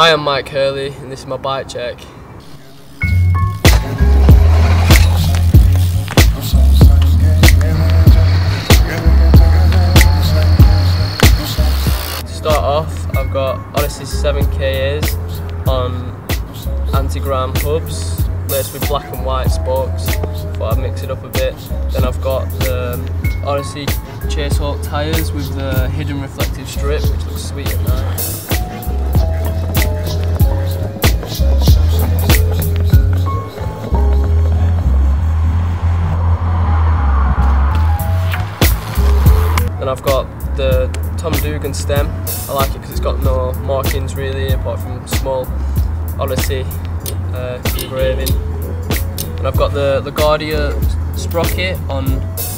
Hi, I'm Mike Curley, and this is my bike check. To start off, I've got Odyssey 7KAs on Antigram hubs, laced with black and white spokes. Thought I'd mix it up a bit. Then I've got the Odyssey Chase Hawk tyres with the hidden reflective strip, which looks sweet at night. Then I've got the Tom Dugan stem. I like it because it's got no markings really, apart from small Odyssey uh, engraving. And I've got the LaGuardia sprocket on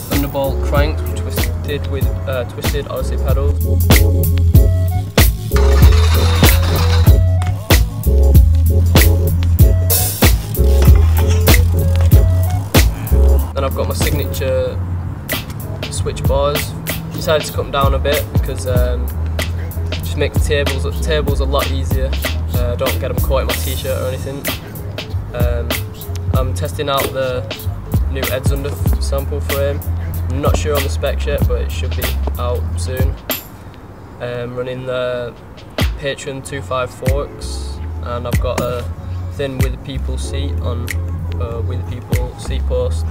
Thunderbolt was twisted with uh, twisted Odyssey pedals. Then I've got my signature switch bars. Decided to cut them down a bit because um, just make the tables tables a lot easier. Uh, don't get them caught in my t-shirt or anything. Um, I'm testing out the new Edzunder sample frame. I'm not sure on the spec yet, but it should be out soon. Um, running the Patron 25 forks, and I've got a thin Wethepeople seat on uh, Wethepeople seat post.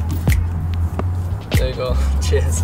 There you go. Cheers.